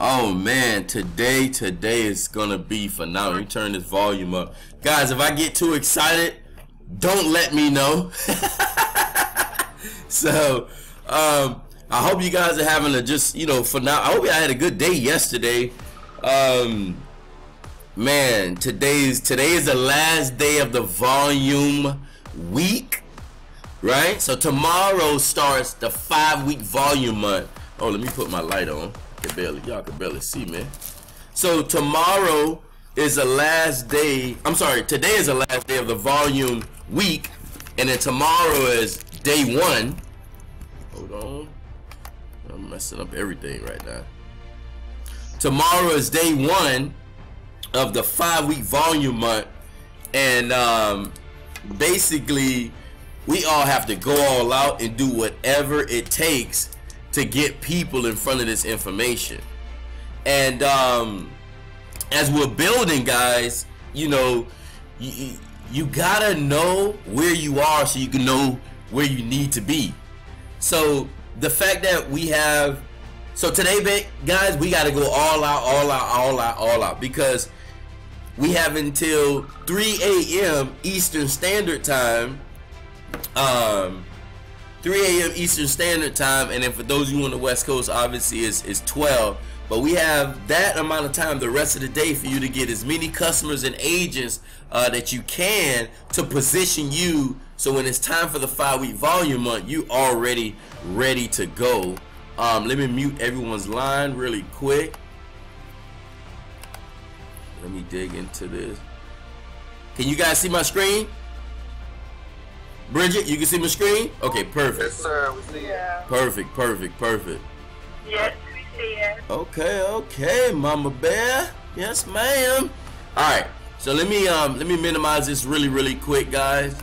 Oh man, today today is gonna be phenomenal. Let me turn this volume up, guys. If I get too excited, don't let me know. so, um, I hope you guys are having a just you know for now. I hope you had a good day yesterday. Um, man, today's today is the last day of the volume week, right? So tomorrow starts the five week volume month. Oh, let me put my light on. Can barely, y'all can barely see, man. So tomorrow is the last day. I'm sorry, today is the last day of the volume week, and then tomorrow is day one. Hold on, I'm messing up everything right now. Tomorrow is day one of the five week volume month, and um, basically, we all have to go all out and do whatever it takes to get people in front of this information. And um, as we're building, guys, you know, you, you gotta know where you are so you can know where you need to be. So the fact that we have, so today, guys, we gotta go all out, all out, all out, all out because we have until 3 a.m. Eastern Standard Time um, 3 a.m. Eastern Standard Time, and then for those of you on the West Coast, obviously is is 12. But we have that amount of time the rest of the day for you to get as many customers and agents uh, that you can to position you. So when it's time for the five-week volume month, you already ready to go. Um, let me mute everyone's line really quick. Let me dig into this. Can you guys see my screen? Bridget, you can see my screen? Okay, perfect. Yes, sir. We see it. Perfect, perfect, perfect. Yes, we see it. Okay, okay, Mama Bear. Yes, ma'am. All right. So let me um let me minimize this really really quick, guys.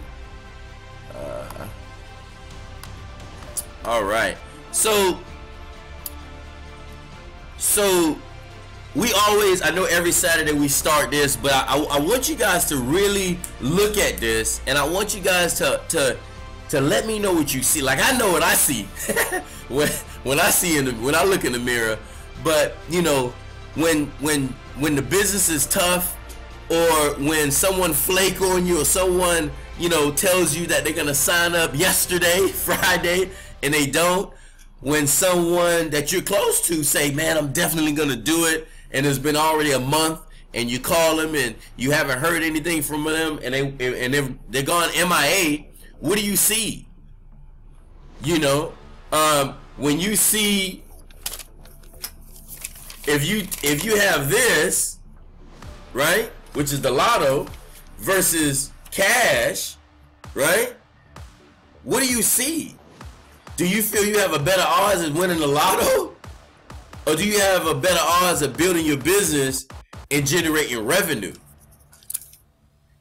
Uh, all right. So so we always i know every saturday we start this but I, I, I, want you guys to really look at this and i want you guys to to to let me know what you see. Like i know what i see. When when i see in the when i look in the mirror. But you know when when when the business is tough or when someone flake on you or someone you know tells you that they're gonna sign up yesterday friday and they don't when someone that you're close to say man i'm definitely gonna do it and it's been already a month and you call them and you haven't heard anything from them and they and they're, they're gone MIA, what do you see? You know, um, when you see if you if you have this, right, which is the lotto versus cash, right? What do you see? Do you feel you have a better odds of winning the lotto? Or do you have a better odds of building your business and generating revenue?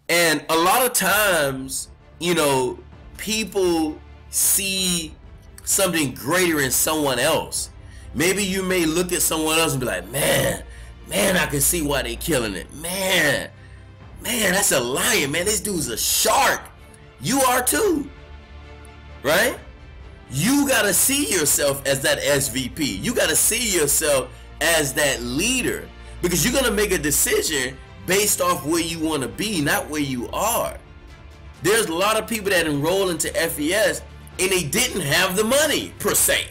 And a lot of times, you know, people see something greater in someone else. Maybe you may look at someone else and be like, man, man, I can see why they killing it. Man, man, that's a lion, man. This dude's a shark. You are too. Right? You got to see yourself as that SVP. You got to see yourself as that leader because you're going to make a decision based off where you want to be, not where you are. There's a lot of people that enroll into FES and they didn't have the money per se,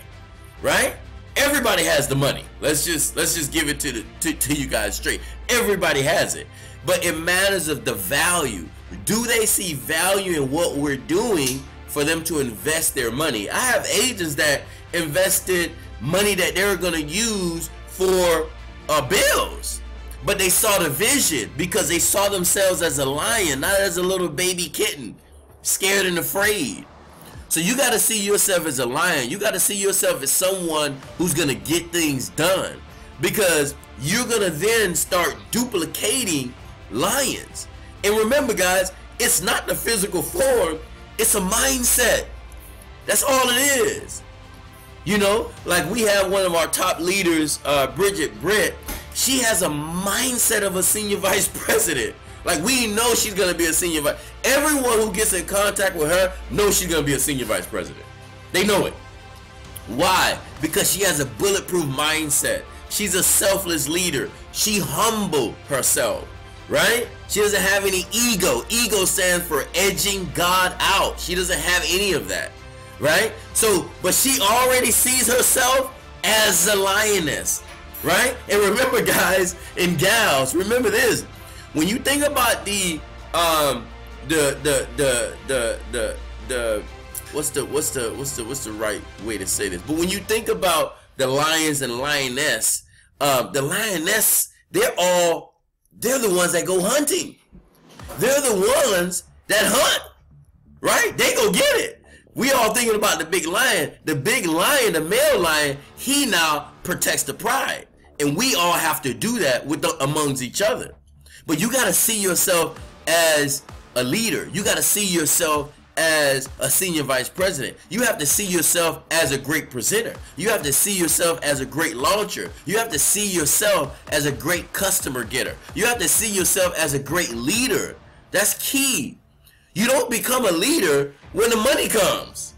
right? Everybody has the money. Let's just let's just give it to the to, to you guys straight. Everybody has it. But it matters of the value. Do they see value in what we're doing for them to invest their money. I have agents that invested money that they were going to use for uh, bills. But they saw the vision because they saw themselves as a lion, not as a little baby kitten, scared and afraid. So you got to see yourself as a lion. You got to see yourself as someone who's going to get things done because you're going to then start duplicating lions. And remember, guys, it's not the physical form, it's a mindset. That's all it is. You know, like we have one of our top leaders, uh, Bridget Brett. She has a mindset of a senior vice president. Like we know she's gonna be a senior vice. Everyone who gets in contact with her knows she's gonna be a senior vice president. They know it. Why? Because she has a bulletproof mindset. She's a selfless leader. She humble herself, right? She doesn't have any ego. Ego stands for edging God out. She doesn't have any of that, right? So, but she already sees herself as a lioness, right? And remember, guys and gals, remember this: when you think about the um the the the the the the what's the what's the what's the what's the right way to say this? But when you think about the lions and lioness, um, the lioness, they're all they're the ones that go hunting. They're the ones that hunt, right? They go get it. We all thinking about the big lion. The big lion, the male lion, he now protects the pride, and we all have to do that with the, amongst each other. But you got to see yourself as a leader. You got to see yourself as a senior vice president. You have to see yourself as a great presenter. You have to see yourself as a great launcher. You have to see yourself as a great customer getter. You have to see yourself as a great leader. That's key. You don't become a leader when the money comes.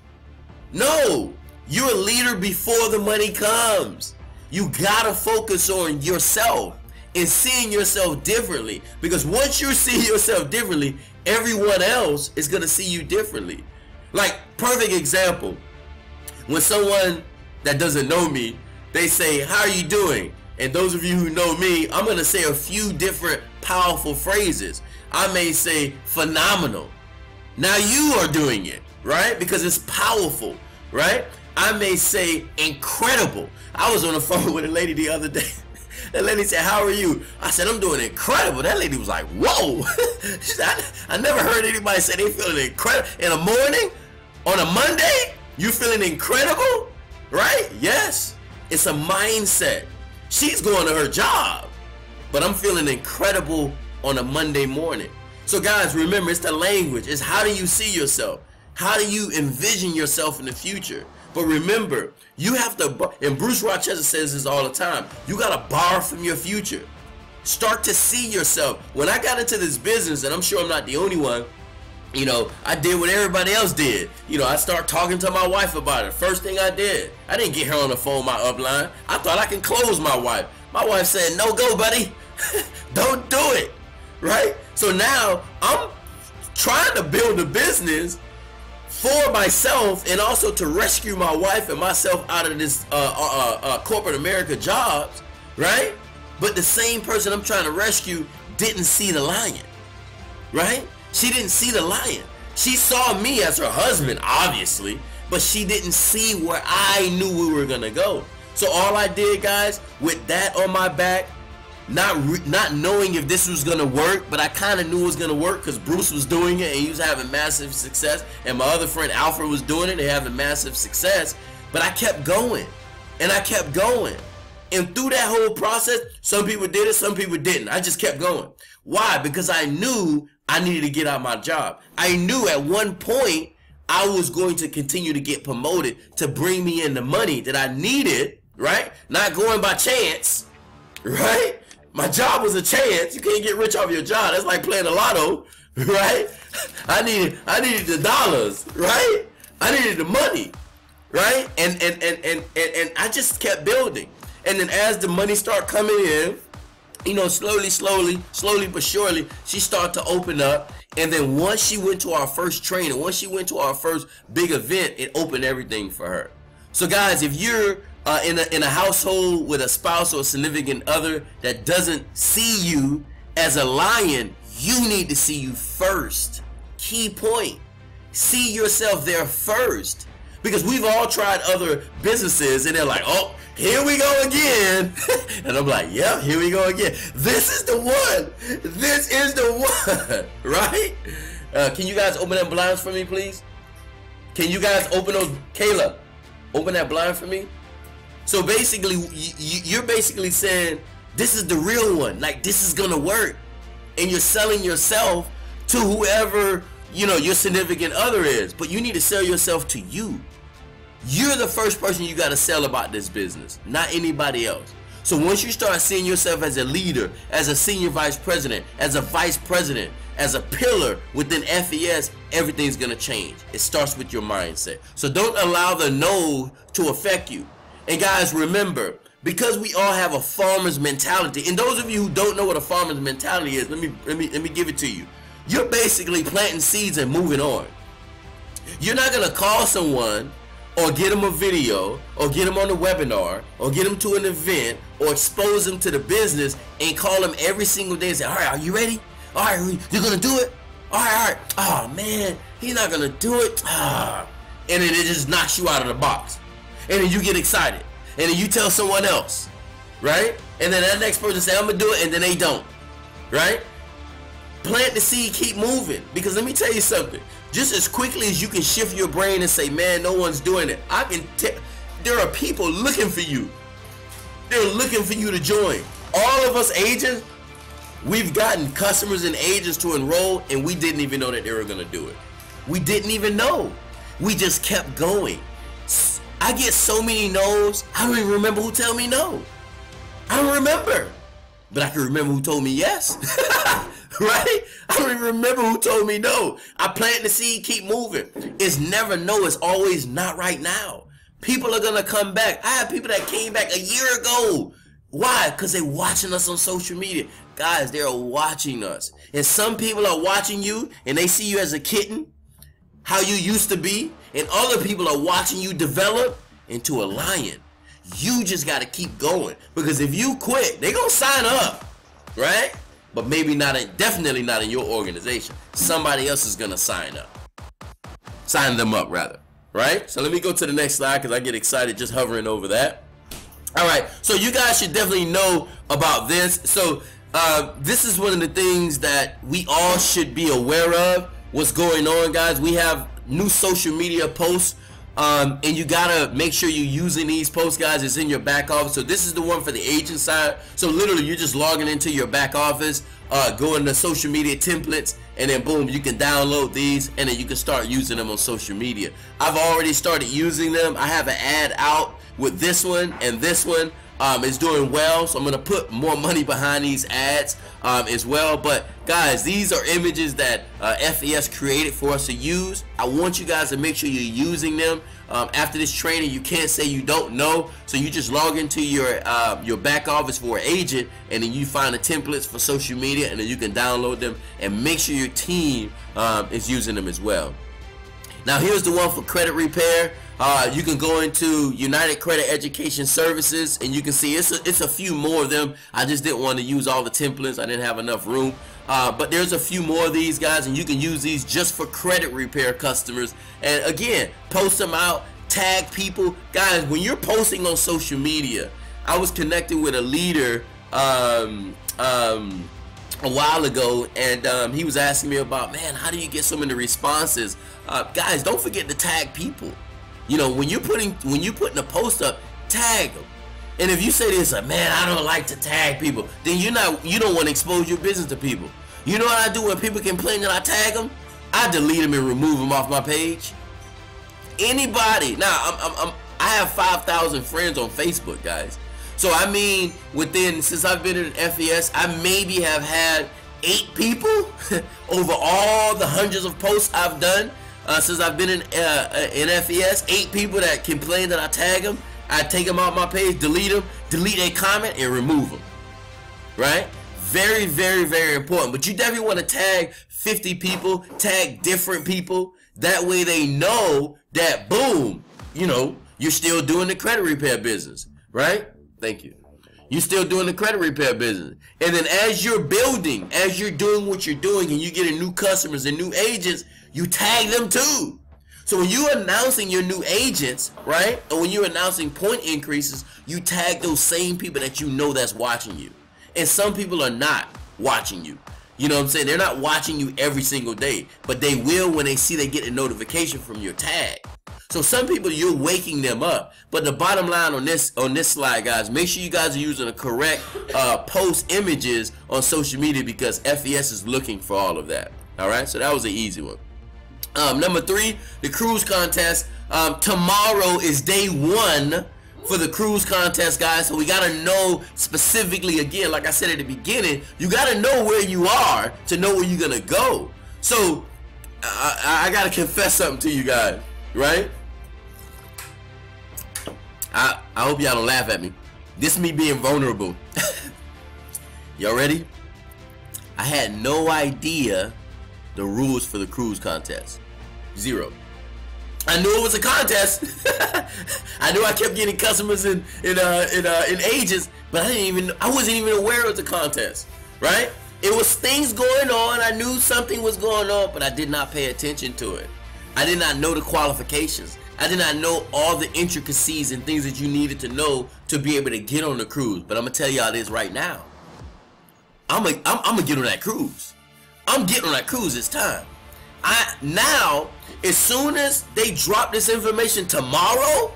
No, you're a leader before the money comes. You gotta focus on yourself and seeing yourself differently. Because once you see yourself differently, everyone else is going to see you differently. Like, perfect example. When someone that doesn't know me, they say, How are you doing? And those of you who know me, I'm going to say a few different powerful phrases. I may say phenomenal. Now you are doing it, right? Because it's powerful, right? I may say incredible. I was on the phone with a lady the other day. That lady said, how are you? I said, I'm doing incredible. That lady was like, whoa. said, I, I never heard anybody say they feeling incredible. In the morning, on a Monday, you feeling incredible? Right? Yes. It's a mindset. She's going to her job. But I'm feeling incredible on a Monday morning. So guys, remember, it's the language. It's how do you see yourself? How do you envision yourself in the future? But remember, you have to, and Bruce Rochester says this all the time, you got to borrow from your future. Start to see yourself. When I got into this business, and I'm sure I'm not the only one, you know, I did what everybody else did. You know, I start talking to my wife about it. First thing I did, I didn't get her on the phone, my upline. I thought I can close my wife. My wife said, no go, buddy. Don't do it. Right? So now I'm trying to build a business for myself and also to rescue my wife and myself out of this uh, uh, uh, corporate America jobs, right? But the same person I'm trying to rescue didn't see the lion, right? She didn't see the lion. She saw me as her husband, obviously, but she didn't see where I knew we were gonna go. So all I did, guys, with that on my back, not not knowing if this was gonna work, but I kind of knew it was gonna work because Bruce was doing it and he was having massive success, and my other friend Alfred was doing it and having massive success. But I kept going, and I kept going, and through that whole process, some people did it, some people didn't. I just kept going. Why? Because I knew I needed to get out my job. I knew at one point I was going to continue to get promoted to bring me in the money that I needed. Right? Not going by chance. Right? My job was a chance. You can't get rich off your job. That's like playing the lotto, right? I needed I needed the dollars, right? I needed the money, right? And and and and and, and I just kept building. And then as the money start coming in, you know, slowly, slowly, slowly but surely, she started to open up. And then once she went to our first training, once she went to our first big event, it opened everything for her. So guys, if you're uh, in, a, in a household with a spouse or a significant other that doesn't see you as a lion, you need to see you first. Key point. See yourself there first. Because we've all tried other businesses and they're like, oh, here we go again. and I'm like, yeah, here we go again. This is the one. This is the one. right? Uh, can you guys open that blinds for me, please? Can you guys open those? Kayla, open that blind for me. So basically, you're basically saying this is the real one. Like this is gonna work, and you're selling yourself to whoever you know your significant other is. But you need to sell yourself to you. You're the first person you got to sell about this business, not anybody else. So once you start seeing yourself as a leader, as a senior vice president, as a vice president, as a pillar within FES, everything's gonna change. It starts with your mindset. So don't allow the no to affect you. And guys, remember, because we all have a farmer's mentality. And those of you who don't know what a farmer's mentality is, let me let me let me give it to you. You're basically planting seeds and moving on. You're not gonna call someone or get them a video or get them on a webinar or get them to an event or expose them to the business and call them every single day and say, all right, are you ready? All right, you're gonna do it? All right, all right. Oh man, he's not gonna do it. Ah. And then it just knocks you out of the box. And then you get excited. And then you tell someone else. Right? And then that next person say, I'm gonna do it, and then they don't. Right? Plant the seed, keep moving. Because let me tell you something. Just as quickly as you can shift your brain and say, man, no one's doing it. I can tell there are people looking for you. They're looking for you to join. All of us agents, we've gotten customers and agents to enroll and we didn't even know that they were to do it. We didn't even know. We just kept going. I get so many no's, I don't even remember who tell me no. I don't remember. But I can remember who told me yes. right? I don't even remember who told me no. I plant the seed, keep moving. It's never no, it's always not right now. People are gonna come back. I have people that came back a year ago. Why? Because they're watching us on social media. Guys, they're watching us. And some people are watching you and they see you as a kitten, how you used to be, and other people are watching you develop into a lion. You just got to keep going because if you quit, they gonna sign up, right? But maybe not, in, definitely not in your organization. Somebody else is gonna sign up, sign them up rather, right? So let me go to the next slide because I get excited just hovering over that. All right, so you guys should definitely know about this. So uh, this is one of the things that we all should be aware of. What's going on, guys? We have new social media posts um, and you gotta make sure you're using these posts, guys. It's in your back office. So this is the one for the agent side. So literally, you're just logging into your back office, uh, going to social media templates, and then boom, you can download these, and then you can start using them on social media. I've already started using them. I have an ad out with this one and this one um, is doing well. So I'm to put more money behind these ads um, as well. But guys, these are images that uh, FES created for us to use. I want you guys to make sure you're using them. Um, after this training, you can't say you don't know. So you just log into your uh, your back office for an agent, and then you find the templates for social media, and then you can download them and make sure your team um, is using them as well. Now here's the one for credit repair. Uh, you can go into United Credit Education Services and you can see it's a, it's a few more of them. I just didn't want to use all the templates. I didn't have enough room. Uh, but there's a few more of these guys and you can use these just for credit repair customers. And again, post them out, tag people. Guys, when you're posting on social media, I was connected with a leader um, um, a while ago and um, he was asking me about, man, how do you get so many responses? Uh, guys, don't forget to tag people. You know, when you're putting when you're putting a post up, tag them. And if you say this, like, man, I don't like to tag people, then you're not you don't want to expose your business to people. You know what I do when people complain that I tag them? I delete them and remove them off my page. Anybody now, I'm, I'm, I'm I have 5,000 friends on Facebook, guys. So I mean, within since I've been in FES, I maybe have had eight people over all the hundreds of posts I've done uh, since I've been in uh, in FES. Eight people that complain that I tag them. I take them off my page, delete them, delete a comment, and remove them. Right? Very, very, very important. But you definitely want to tag 50 people, tag different people. That way they know that, boom, you know, you're still doing the credit repair business. Right? Thank you. You're still doing the credit repair business. And then as you're building, as you're doing what you're doing, and you're getting new customers and new agents, you tag them too. So when you're announcing your new agents, right? And when you're announcing point increases, you tag those same people that you know that's watching you. And some people are not watching you. You know what I'm saying? They're not watching you every single day, but they will when they see they get a notification from your tag. So some people you're waking them up. But the bottom line on this on this slide, guys, make sure you guys are using the correct uh, post images on social media because FES is looking for all of that. All right, so that was an easy one. Um, number three, the cruise contest. Um, tomorrow is day one for the cruise contest, guys. So we got to know specifically, again, like I said at the beginning, you got to know where you are to know where you're going to go. So I, I got to confess something to you guys, right? I, I hope y'all don't laugh at me. This me being vulnerable. Y'all ready? I had no idea the rules for the cruise contest. Zero. I knew it was a contest. I knew I kept getting customers in in uh, in uh, in agents, but I didn't even I wasn't even aware it was a contest. Right? It was things going on. I knew something was going on, but I did not pay attention to it. I did not know the qualifications. I did not know all the intricacies and things that you needed to know to be able to get on the cruise. But I'm gonna tell y'all this right now. I'm gonna I'm, I'm gonna get on that cruise. I'm getting on that cruise. It's time. I now as soon as they drop this information tomorrow,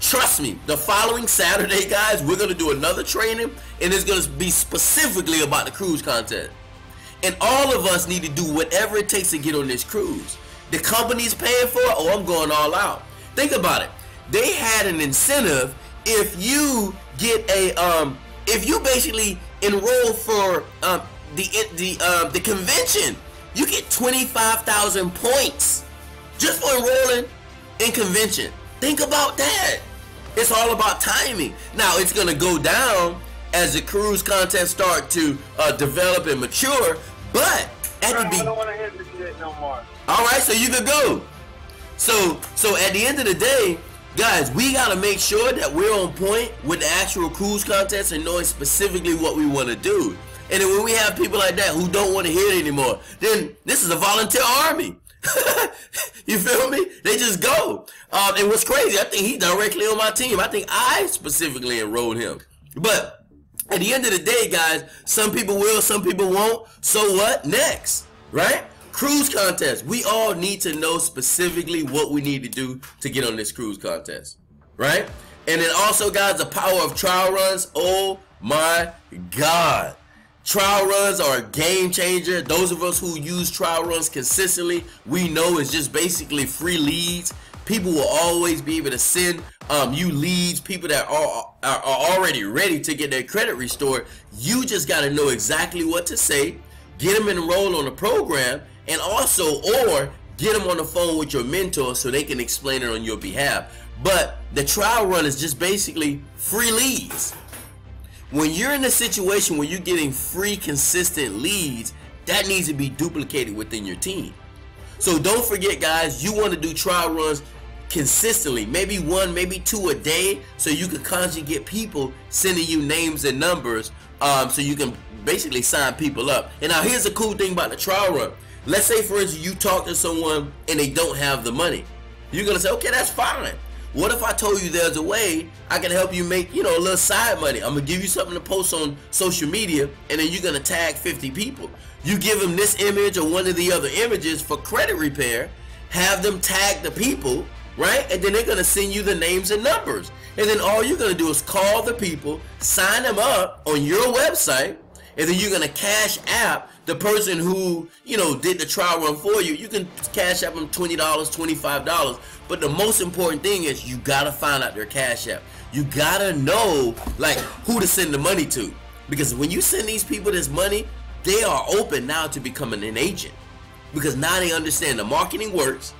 trust me, the following Saturday, guys, we're gonna do another training, and it's gonna be specifically about the cruise content. And all of us need to do whatever it takes to get on this cruise. The company's paying for it, oh, I'm going all out. Think about it. They had an incentive if you get a um if you basically enroll for um the the um the convention, you get 25,000 points just for enrolling in convention. Think about that. It's all about timing. Now it's gonna go down as the cruise content start to uh, develop and mature, but at Bro, the I don't want to hear this shit no more. all right, so you could go. So, so at the end of the day, guys, we gotta make sure that we're on point with the actual cruise contest and knowing specifically what we want to do. And then when we have people like that who don't want to hear it anymore, then this is a volunteer army. you feel me? They just go. Um, and what's crazy, I think he's directly on my team. I think I specifically enrolled him. But at the end of the day, guys, some people will, some people won't. So what? Next, right? Cruise contest. We all need to know specifically what we need to do to get on this cruise contest, right? And then also, guys, the power of trial runs. Oh my God. Trial runs are a game changer. Those of us who use trial runs consistently, we know it's just basically free leads. People will always be able to send um, you leads, people that are, are, are already ready to get their credit restored. You just got to know exactly what to say, get them enrolled on the program, and also, or get them on the phone with your mentor so they can explain it on your behalf. But the trial run is just basically free leads when you're in a situation where you're getting free consistent leads that needs to be duplicated within your team. So don't forget guys you want to do trial runs consistently maybe one maybe two a day so you can constantly get people sending you names and numbers um, so you can basically sign people up. And now here's the cool thing about the trial run. Let's say for instance you talk to someone and they don't have the money. You're gonna say okay that's fine what if I told you there's a way I can help you make, you know, a little side money? I'm gonna give you something to post on social media, and then you're gonna tag 50 people. You give them this image or one of the other images for credit repair, have them tag the people, right? And then they're gonna send you the names and numbers. And then all you're gonna do is call the people, sign them up on your website, and then you're gonna cash app the person who you know did the trial run for you. You can cash app them twenty dollars, twenty five dollars. But the most important thing is you gotta find out their cash app. You gotta know like who to send the money to, because when you send these people this money, they are open now to becoming an agent, because now they understand the marketing works,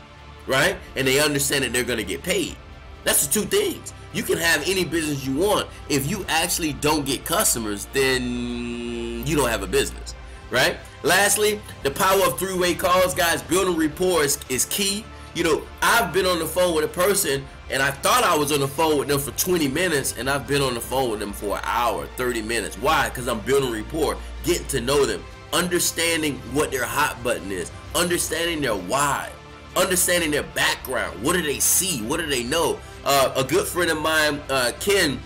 right? And they understand that they're gonna get paid. That's the two things. You can have any business you want. If you actually don't get customers, then you don't have a business, right? Lastly, the power of three-way calls, guys. Building rapport is, is key. You know, I've been on the phone with a person and I thought I was on the phone with them for 20 minutes and I've been on the phone with them for an hour, 30 minutes. Why? Because I'm building rapport, getting to know them, understanding what their hot button is, understanding their why, understanding their background. What do they see? What do they know? Uh, a good friend of mine, uh, Ken,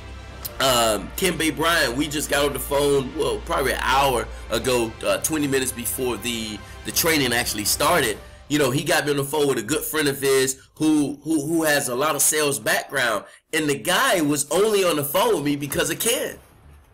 um, Ken Bay Bryant, we just got on the phone, well, probably an hour ago, uh, 20 minutes before the, the training actually started. You know, he got me on the phone with a good friend of his who, who, who has a lot of sales background. And the guy was only on the phone with me because of Ken,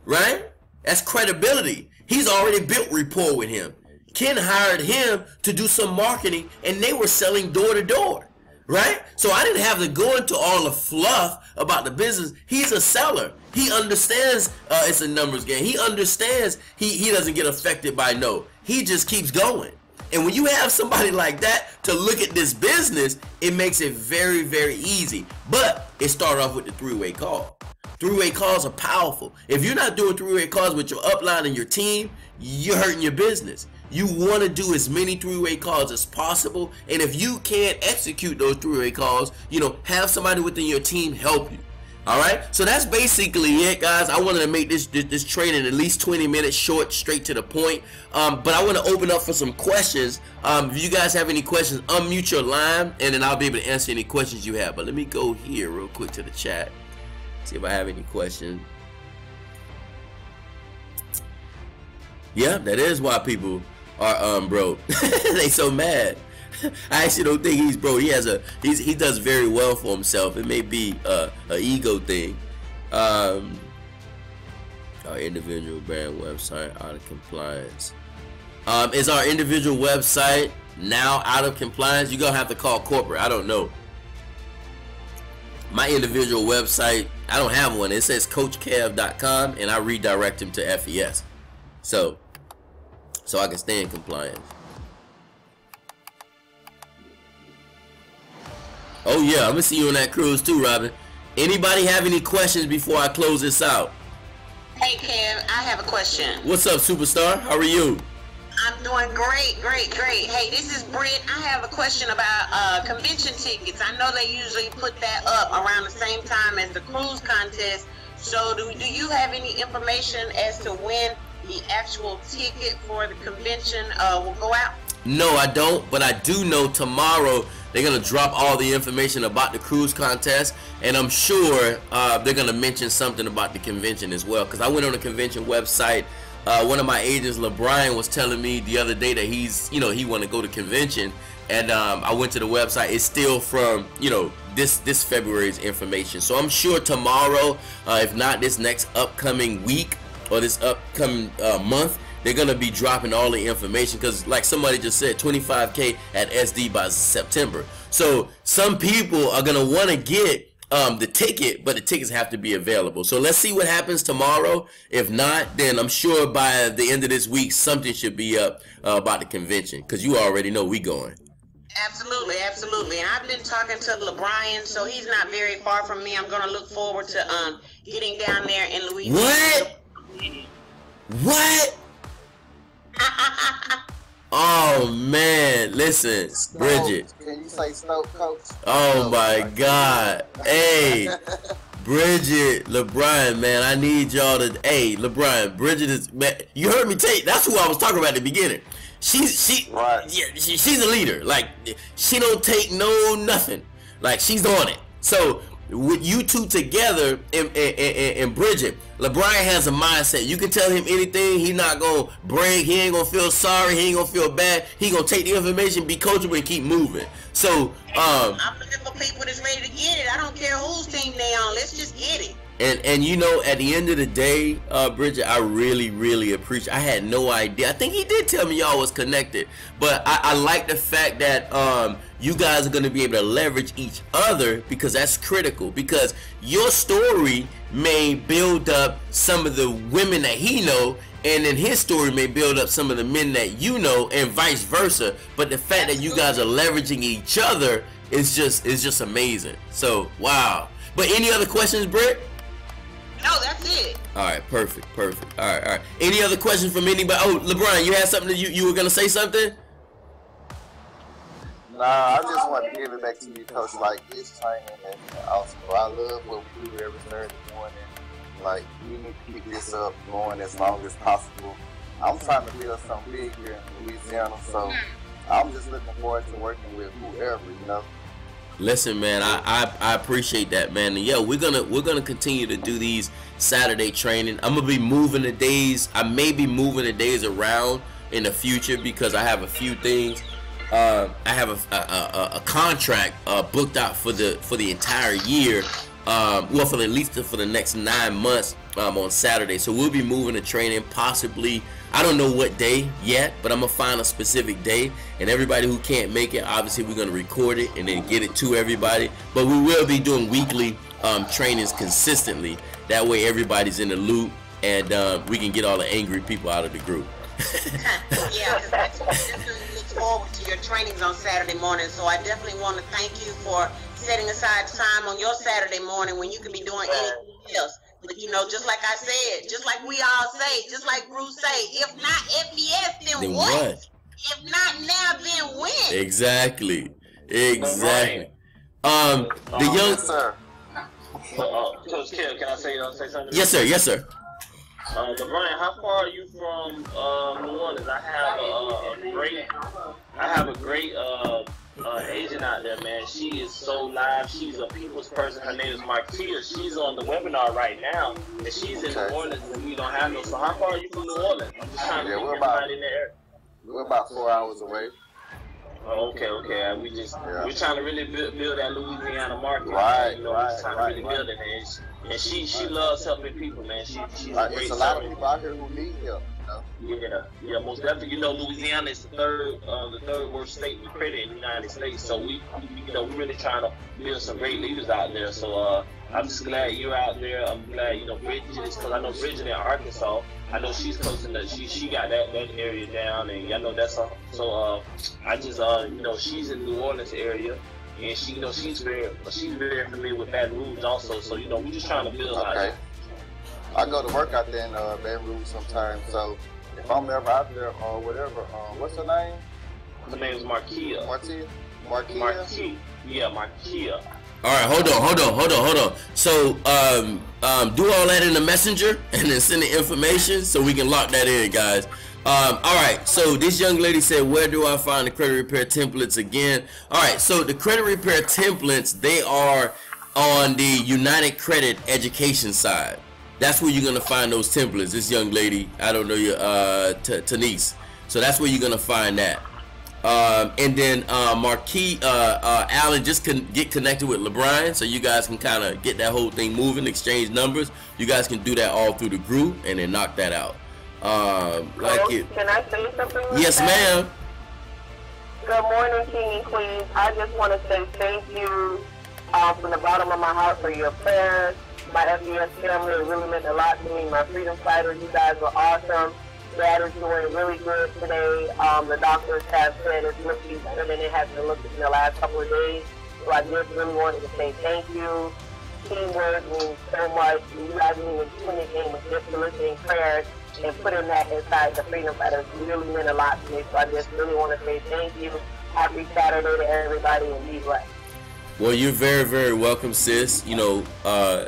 right? That's credibility. He's already built rapport with him. Ken hired him to do some marketing and they were selling door to door right? So I didn't have to go into all the fluff about the business. He's a seller. He understands uh, it's a numbers game. He understands he, he doesn't get affected by no. He just keeps going. And when you have somebody like that to look at this business, it makes it very, very easy. But it started off with the three-way call. Three-way calls are powerful. If you're not doing three-way calls with your upline and your team, you're hurting your business. You want to do as many three-way calls as possible, and if you can't execute those three-way calls, you know, have somebody within your team help you. All right, so that's basically it, guys. I wanted to make this this, this training at least 20 minutes short, straight to the point. Um, but I want to open up for some questions. Um, if you guys have any questions, unmute your line, and then I'll be able to answer any questions you have. But let me go here real quick to the chat, see if I have any questions. Yeah, that is why people are um broke. they so mad. I actually don't think he's broke. He has a he's he does very well for himself. It may be a, a ego thing. Um, our individual brand website out of compliance. Um, is our individual website now out of compliance? You're gonna have to call corporate. I don't know. My individual website, I don't have one. It says coachkev.com and I redirect him to FES. So so I can stay in compliance. Oh yeah, I'm gonna see you on that cruise too, Robin. Anybody have any questions before I close this out? Hey Kev, I have a question. What's up, superstar? How are you? I'm doing great, great, great. Hey, this is Britt. I have a question about uh, convention tickets. I know they usually put that up around the same time as the cruise contest. So do, do you have any information as to when the actual ticket for the convention uh, will go out? No, I don't, but I do know tomorrow they're gonna drop all the information about the cruise contest, and I'm sure uh, they're gonna mention something about the convention as well. Cause I went on the convention website. Uh, one of my agents, LeBrian, was telling me the other day that he's, you know, he want to go to convention, and um, I went to the website. It's still from, you know, this this February's information. So I'm sure tomorrow, uh, if not this next upcoming week or this upcoming uh, month, they're gonna be dropping all the information because like somebody just said 25k at SD by September so some people are gonna want to get um, the ticket but the tickets have to be available so let's see what happens tomorrow if not then I'm sure by the end of this week something should be up uh, about the convention because you already know we going Absolutely, absolutely. And I've been talking to LeBrian, so he's not very far from me. I'm going to look forward to um, getting down there in Louisiana. What? What? oh man, listen, Bridget. Can you say Snoke, Coach? Oh my God, hey, Bridget, LeBron, man, I need y'all to. Hey, LeBron, Bridget is. Man, you heard me take. That's who I was talking about at the beginning. She's she, Right. yeah, she, she's a leader. Like she don't take no nothing. Like she's on it. So with you two together and, and, and, and Bridget, LeBron has a mindset. You can tell him anything. He not gonna break. He ain't gonna feel sorry. He ain't gonna feel bad. He gonna take the information, be coachable, and keep moving. So, um, I'm looking for people that's ready to get it. I don't care whose team they on. Let's just get it. and and you know, at the end of the day, uh, Bridget, I really, really appreciate. I had no idea. I think he did tell me y'all was connected, but I, I like the fact that um, you guys are gonna be able to leverage each other because that's critical. Because your story may build up some of the women that he know. And then his story may build up some of the men that you know, and vice versa. But the fact that you guys are leveraging each other is just is just amazing. So wow. But any other questions, Britt? No, that's it. All right, perfect, perfect. All right, all right. Any other questions from anybody? Oh, LeBron, you had something that you, you were gonna say something? Nah, I just want to give it back to you, Coach. Like, this training is awesome. I love what we do every Thursday morning. Like, we need to keep this up going as long as possible. I'm trying to build something big here in Louisiana, so I'm just looking forward to working with whoever, you know. Listen, man, I, I I appreciate that, man. And yeah, we're gonna we're gonna continue to do these Saturday training. I'm gonna be moving the days. I may be moving the days around in the future because I have a few things. Uh, I have a, a, a, a contract uh, booked out for the for the entire year. Um, well, for the, at least for the next nine months um, on Saturday. So we'll be moving the training possibly. I don't know what day yet, but I'm gonna find a specific day. And everybody who can't make it, obviously we're gonna record it and then get it to everybody. But we will be doing weekly um, trainings consistently. That way everybody's in the loop and uh, we can get all the angry people out of the group. yeah, 'cause that's definitely look forward to your trainings on Saturday morning. So I definitely want to thank you for setting aside time on your Saturday morning when you could be doing anything else But you know, just like I said, just like we all say, just like Bruce say, if not FES, then, Then what? what? If not now, then when? Exactly. Exactly. Um, the Um, young. Yes, sir. Uh, uh, Coach Kev, can I say uh, say something? Yes, sir. Yes, sir. Uh, LeBron, how far are you from uh, New Orleans? I have a, a great, I have a great uh, uh, agent out there, man. She is so live. She's a people's person. Her name is Markia. She's on the webinar right now, and she's in Okay. New Orleans, and we don't have no. So how far are you from New Orleans? I'm just trying to Yeah, get we're about- everybody in there. We're about four hours away. Oh, okay, okay. We just Yeah. we're trying to really build, build that Louisiana market. Right, you know, we're right, trying right, to really right. build it, and she, and she she loves helping people, man. She she's Like, a great it's a lot of people out here who need help. You know? Yeah, yeah, most definitely. You know, Louisiana is the third, uh, the third worst state with credit in the United States. So we, we- you know, we're really trying to build some great leaders out there. So uh, I'm just glad you're out there. I'm glad you know Bridget is because I know Bridget in Arkansas. I know she's close enough. She she got that that area down, and I know that's a, so. Uh, I just uh, you know, she's in New Orleans area. And she, you know, she's very, she's very familiar with Baton Rouge also. So, you know, we're just trying to build out Okay. I go to work out there in uh, Baton Rouge sometimes, so if I'm ever out there or whatever, um, what's her name? Her name is Markia. Martia? Marquia? Marquia. Yeah, Marquia. All right, hold on, hold on, hold on, hold on. So, um, um, do all that in the messenger and then send the information so we can lock that in, guys. Um, all right, so this young lady said, where do I find the credit repair templates again? All right, so the credit repair templates, they are on the United Credit education side. That's where you're gonna find those templates. This young lady, I don't know your uh, Tanise. So that's where you're gonna find that. Um, and then uh, Marquis uh, uh, Allen just can get connected with LeBron, so you guys can kind of get that whole thing moving, exchange numbers. You guys can do that all through the group and then knock that out. Um, like Coach, it. Can I say something? Yes, ma'am. Good morning, King and Queens. I just want to say thank you uh, from the bottom of my heart for your prayers. My FES family really meant a lot to me. My freedom fighters, you guys were awesome. Dad is doing really good today. Um, the doctors have said it's looking better than it has been looking in the last couple of days. So I just really wanted to say thank you. Teamwork means so much. You guys didn't even with just listening prayers and putting that inside the freedom fighters really meant a lot to me. So I just really want to say thank you. Happy Saturday to everybody and be blessed. Well, you're very, very welcome, sis. You know, uh,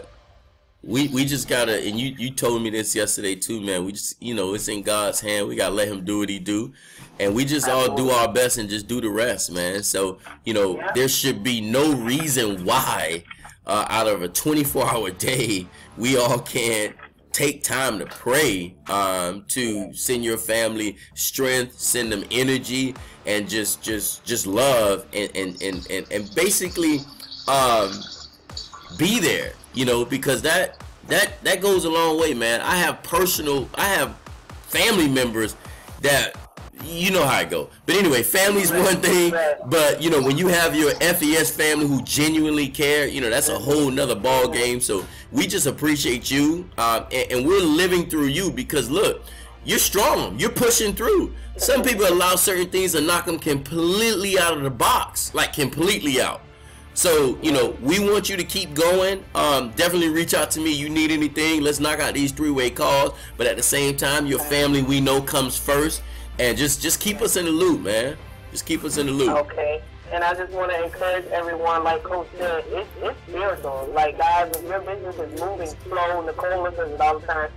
we we just gotta, and you you told me this yesterday too, man. We just, you know, it's in God's hand. We gotta let Him do what He do, and we just all do our best and just do the rest, man. So, you know, there should be no reason why, uh, out of a 24-hour day, we all can't take time to pray um, to send your family strength send them energy and just just just love and and and, and, and basically um, be there you know because that that that goes a long way man i have personal i have family members that you know how I go. But anyway, family's one thing, but you know when you have your FES family who genuinely care, you know that's a whole nother ball game. So we just appreciate you, um, and, and we're living through you because look, you're strong, you're pushing through. Some people allow certain things to knock them completely out of the box, like completely out. So, you know, we want you to keep going. Um, definitely reach out to me. You need anything, let's knock out these three-way calls. But at the same time, your family we know comes first. And just just keep us in the loop, man. Just keep us in the loop. Okay. And I just want to encourage everyone, like Coach said, it's, it's spiritual. Like, guys, if your business is moving slow, Nicole it all the time,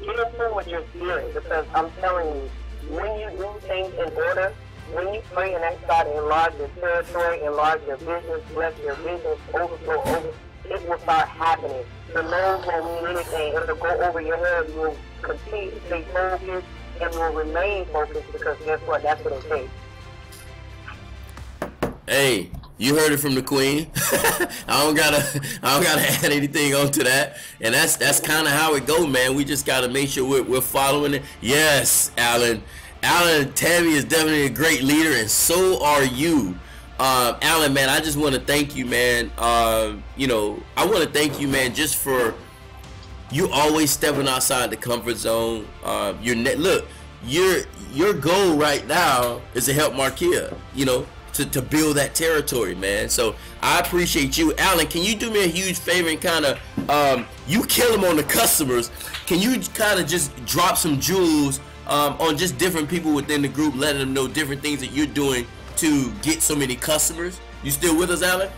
get in tune with your spirit because I'm telling you, when you do things in order, when you pray and ask God to enlarge your territory, enlarge your business, bless your business, overflow, over, it will start happening. The no's won't mean anything. It'll go over your head. You will continue to stay focused and will remain focused because guess what? That's what it takes. Hey, you heard it from the queen. I don't gotta I don't gotta add anything onto that. And that's that's kind of how it go, man. We just gotta make sure we're, we're following it. Yes, Alan. Alan Tammy is definitely a great leader, and so are you. Um, Alan, man, I just want to thank you, man. Um, you know, I want to thank you, man, just for you always stepping outside the comfort zone. Uh, your ne- look, your your goal right now is to help Markia. You know, to, to build that territory, man. So I appreciate you, Alan. Can you do me a huge favor and kind of um, you kill them on the customers? Can you kind of just drop some jewels um, on just different people within the group, letting them know different things that you're doing to get so many customers? You still with us, Alan?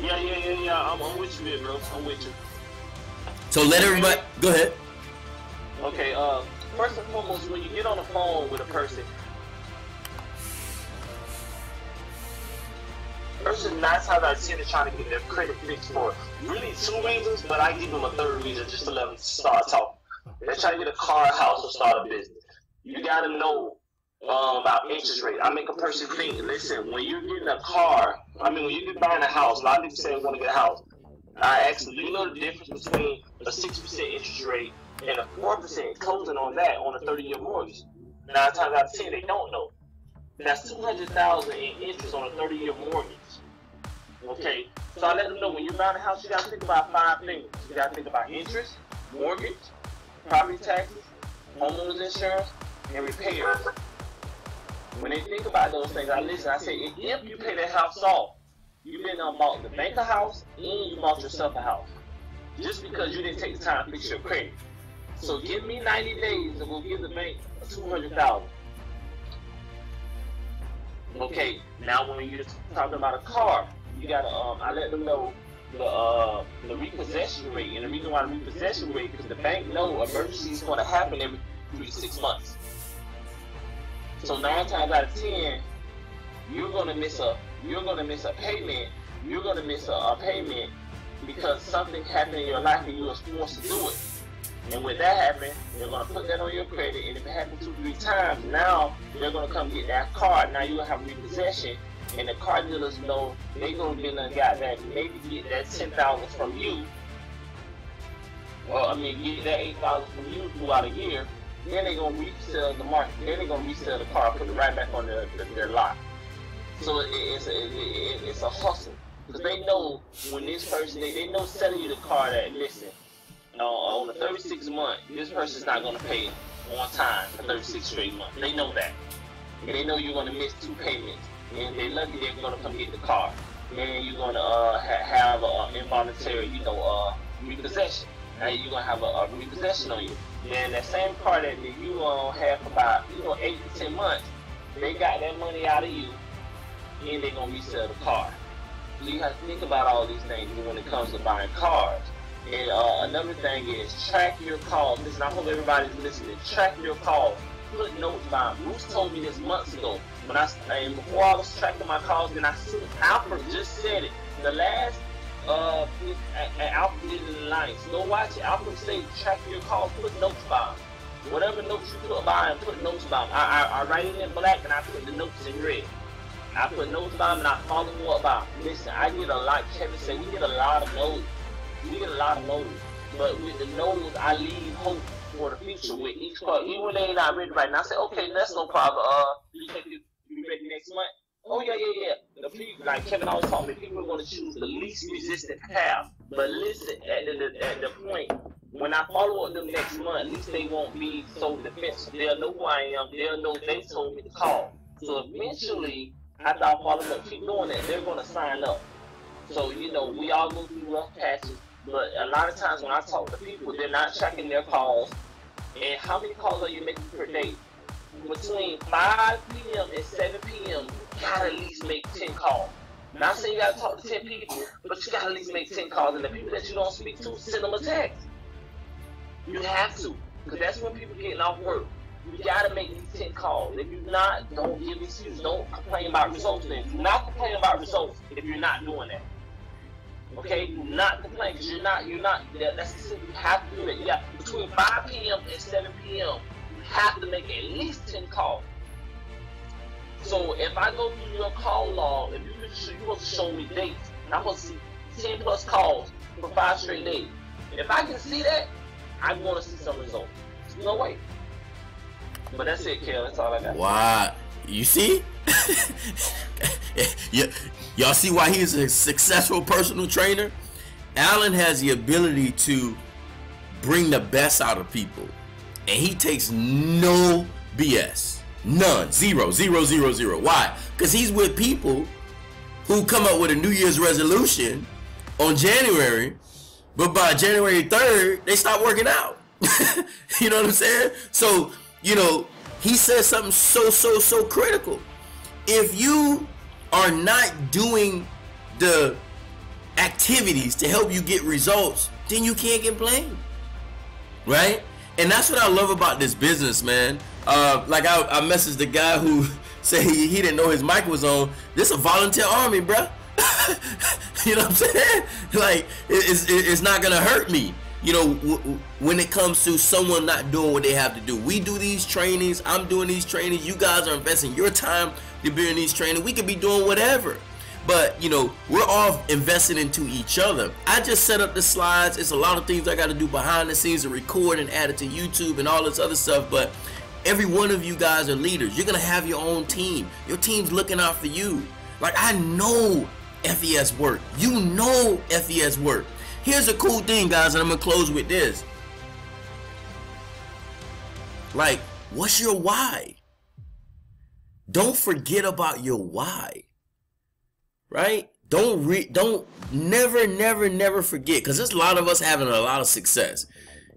Yeah, yeah, yeah, yeah. I'm, I'm with you, man, bro. I'm with you. So let everybody go ahead. Okay. Uh, first and foremost, when you get on the phone with a person, person nine times out of ten is trying to get their credit fixed for really two reasons, but I give them a third reason just to let them start talking. They're trying to get a car, a house, or start a business. You got to know um, about interest rate. I make a person think, listen, when you're getting a car, I mean, when you're buying a house, a lot of people say they want to get a house. I ask them, do you know the difference between a 6% interest rate and a 4% closing on that on a 30 year mortgage? Nine times out of 10, they don't know. That's 200000 in interest on a 30 year mortgage. Okay, so I let them know when you're buying a house, you got to think about five things. You got to think about interest, mortgage, property taxes, homeowners insurance, and repairs. When they think about those things, I listen. I say, if you pay that house off, you been um, the bank a house and you bought yourself a house. Just because you didn't take the time to fix your credit. So give me 90 days and we'll give the bank 200000 Okay, now when you're talking about a car, you gotta, um, I let them know the uh, the repossession rate. And the reason why the repossession rate, because the bank know emergency is going to happen every three to six months. So nine times out of ten, you're gonna miss a you're gonna miss a payment. You're gonna miss a, a payment because something happened in your life and you were forced to do it. And when that happened, they're gonna put that on your credit. And if it happened two, three times, now they're gonna come get that card. Now you're gonna have repossession. And the car dealers know they gonna be done got that maybe get that ten thousand from you. Well, I mean get that eight thousand from you throughout a year then they're gonna resell the market. Then they're gonna resell the car, put it right back on their, their, their lot. So it, it's a it, it's a hustle because they know when this person they, they know selling you the car that listen uh, on the 36 month this person's not gonna pay on time for 36 straight months. They know that, and they know you're gonna miss two payments, and they lucky they're gonna come get the car. Then you're gonna uh, ha- have an involuntary, you know, uh, repossession. Now you're gonna have a, a repossession on you. And that same car that you uh, have about, you know, eight to ten months, they got that money out of you, and they're gonna resell the car. So you have to think about all these things when it comes to buying cars. And uh, another thing is track your calls. Listen, I hope everybody's listening. Track your calls. Put notes down. Bruce told me this months ago. When I and before I was tracking my calls, then I see Alfred just said it. The last uh, Alfred did in the lines. Go watch it. Alfred say track your calls, put notes by Whatever notes you put by and put notes by I, I, I write it in black and I put the notes in red. I put notes by and I follow them up by. Listen, I get a lot. Kevin said we get a lot of notes. We get a lot of notes. But with the notes, I leave hope for the future with each call. Even when they're not ready right now, I say, okay, that's no problem. Uh, be ready next month? Oh yeah, yeah, yeah. The people, like Kevin always told me, people are going to choose the least resistant path. But listen, at the, at the point when I follow up them next month, at least they won't be so defensive. They'll know who I am. They'll know they told me to call. So eventually, after I follow up, keep doing that, they're going to sign up. So you know, we all go through rough patches. But a lot of times when I talk to people, they're not checking their calls. And how many calls are you making per day? Between 5 p.m. and 7 p.m., you gotta at least make 10 calls. Not saying you gotta talk to 10 people, but you gotta at least make 10 calls. And the people that you don't speak to, send them a text. You have to, because that's when people getting off work. You gotta make these 10 calls. If you're not, don't give excuses. Don't complain about results then. Do not complain about results if you're not doing that. Okay, do not complain because you're not, you're not, that's the thing. You have to do that. You got between 5 p.m. and 7 p.m. Have to make at least 10 calls. So if I go through your call log, if you you supposed to show me dates, and I'm going to see 10 plus calls for five straight days. If I can see that, I'm going to see some results. no way. But that's it, Kev. That's all I got. Wow. You see? y'all see why he's a successful personal trainer? Alan has the ability to bring the best out of people. And he takes no BS. None. Zero. Zero. Zero. Zero. Why? Because he's with people who come up with a New Year's resolution on January, but by January 3rd, they stop working out. you know what I'm saying? So, you know, he says something so, so, so critical. If you are not doing the activities to help you get results, then you can't complain. Right? And that's what I love about this business, man. Uh, like I, I messaged the guy who said he, he didn't know his mic was on. This a volunteer army, bruh. you know what I'm saying? Like it's, it's not gonna hurt me. You know, when it comes to someone not doing what they have to do, we do these trainings. I'm doing these trainings. You guys are investing your time to be in these trainings. We could be doing whatever. But you know, we're all investing into each other. I just set up the slides. It's a lot of things I got to do behind the scenes to record and add it to YouTube and all this other stuff. But every one of you guys are leaders. You're gonna have your own team. Your team's looking out for you. Like I know FES work. You know FES work. Here's a cool thing, guys, and I'm gonna close with this. Like, what's your why? Don't forget about your why right? Don't re don't never never never forget because there's a lot of us having a lot of success.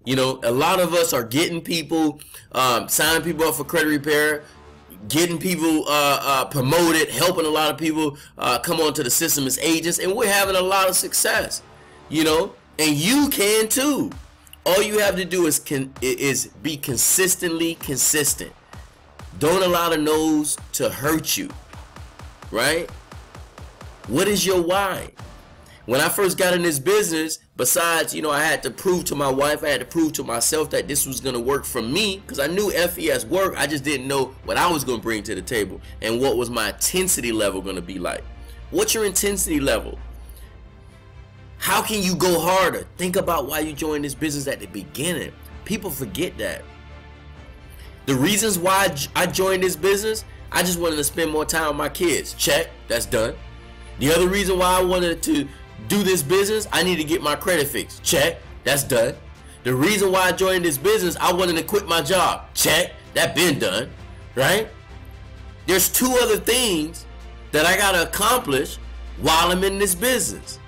You know, a lot of us are getting people, um, signing people up for credit repair, getting people uh, uh, promoted, helping a lot of people uh, come onto the system as agents, and we're having a lot of success. You know, and you can too. All you have to do is can is be consistently consistent. Don't allow the nose to hurt you, right? What is your why? When I first got in this business, besides, you know, I had to prove to my wife, I had to prove to myself that this was going to work for me because I knew FES worked. I just didn't know what I was going to bring to the table and what was my intensity level going to be like. What's your intensity level? How can you go harder? Think about why you joined this business at the beginning. People forget that. The reasons why I joined this business, I just wanted to spend more time with my kids. Check, that's done. The other reason why I wanted to do this business, I need to get my credit fixed. Check, that's done. The reason why I joined this business, I wanted to quit my job. Check, that been done, right? There's two other things that I gotta accomplish while I'm in this business,